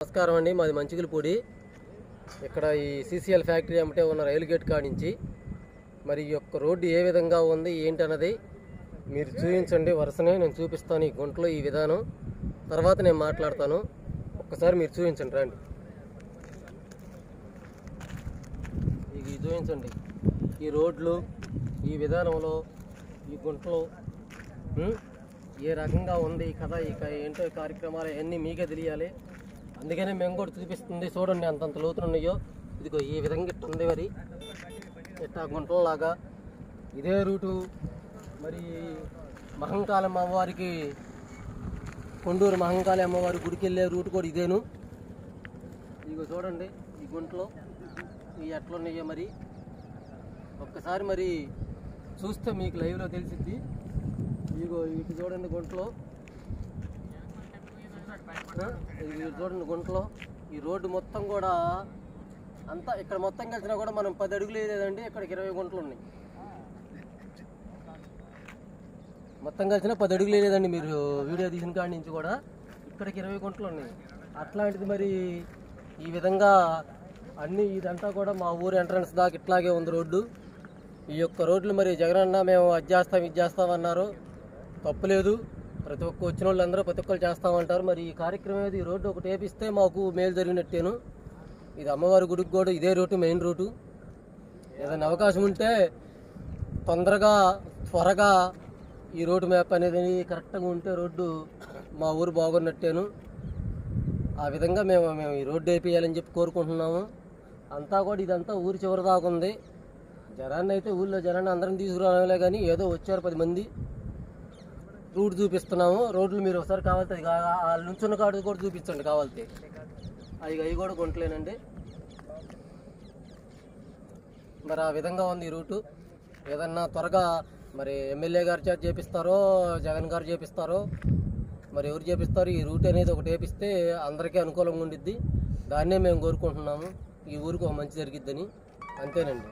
నమస్కారం అండి. మాది మంచిగులపూడి. ఇక్కడ ఈ సీసీఎల్ ఫ్యాక్టరీ అంటే ఉన్న రైలు గేట్ కాడించి మరి ఈ యొక్క రోడ్డు ఏ విధంగా ఉంది ఏంటన్నది మీరు చూపించండి వరుసనే నేను చూపిస్తాను ఈ గుంటలో ఈ విధానం. తర్వాత నేను మాట్లాడతాను. ఒక్కసారి మీరు చూపించండి రండి. ఇది చూపించండి ఈ రోడ్లు ఈ విధానంలో ఈ గుంటలో ఏ రకంగా ఉంది ఈ కథ ఇక ఏంటో కార్యక్రమాలు అన్నీ మీకే తెలియాలి. అందుకనే మేము కూడా చూపిస్తుంది చూడండి అంతంత లోతులు ఉన్నాయో ఇదిగో ఈ విధంగా ఇట్ట ఉంది మరి ఇట్ట గుంటలలాగా ఇదే రూటు. మరి మహంకాళం అమ్మవారికి కొండూరు మహంకాళి అమ్మవారి గుడికి వెళ్ళే రూట్ కూడా ఇదేను. ఇదిగో చూడండి ఈ గుంటలో ఈ ఎట్లున్నాయో మరి. ఒక్కసారి మరి చూస్తే మీకు లైవ్లో తెలిసిద్ది. ఇదిగో ఇటు చూడండి గుంటలో. ఇది చూడండి గుంటలో. ఈ రోడ్డు మొత్తం కూడా అంతా ఇక్కడ మొత్తం కలిసినా కూడా మనం పది అడుగులు లేదండి ఇక్కడికి ఇరవై గుంటలు ఉన్నాయి. మొత్తం కలిసిన పది అడుగులు లేదండి మీరు వీడియో తీసిన కాడి నుంచి కూడా. ఇక్కడికి ఇరవై గుంటలు ఉన్నాయి. అట్లాంటిది మరి ఈ విధంగా అన్ని ఇదంతా కూడా మా ఊరు ఎంట్రన్స్ దాకా ఇట్లాగే ఉంది రోడ్డు. ఈ యొక్క రోడ్లు మరి జగనన్న మేము అది చేస్తాం ఇది చేస్తామన్నారు తప్పలేదు తప్పులేదు. ప్రతి ఒక్క వచ్చిన వాళ్ళందరూ ప్రతి ఒక్కరు చేస్తామంటారు మరి ఈ కార్యక్రమం ఏది ఈ రోడ్డు ఒకటి వేపిస్తే మాకు మేలు జరిగినట్టేను. ఇది అమ్మవారి గుడికి కూడా ఇదే రూటు మెయిన్ రూటు. ఏదైనా అవకాశం ఉంటే తొందరగా త్వరగా ఈ రోడ్డు మ్యాప్ అనేది కరెక్ట్గా ఉంటే రోడ్డు మా ఊరు బాగున్నట్టేను. ఆ విధంగా మేము మేము ఈ రోడ్డు వేపియాలని చెప్పి కోరుకుంటున్నాము. అంతా కూడా ఇదంతా ఊరి చివరి దాకా ఉంది. జనాన్ని అయితే ఊళ్ళో జనాన్ని అందరం తీసుకురావలే కానీ ఏదో వచ్చారు పది మంది. రూట్ చూపిస్తున్నాము రోడ్లు మీరు ఒకసారి కావాలితే అది ఆ నుంచున్న కాడు కూడా చూపించండి కావాలితే. అది అవి కూడా కొంటలేనండి మరి ఆ విధంగా ఉంది ఈ రూటు. ఏదన్నా త్వరగా మరి ఎమ్మెల్యే గారు చేత చేపిస్తారో జగన్ గారు చేపిస్తారో మరి ఎవరు చేపిస్తారు ఈ రూట్ అనేది ఒకటి వేపిస్తే అందరికీ అనుకూలంగా ఉండిద్ది. దాన్నే మేము కోరుకుంటున్నాము. ఈ ఊరికి ఒక మంచి జరిగిద్దని. అంతేనండి.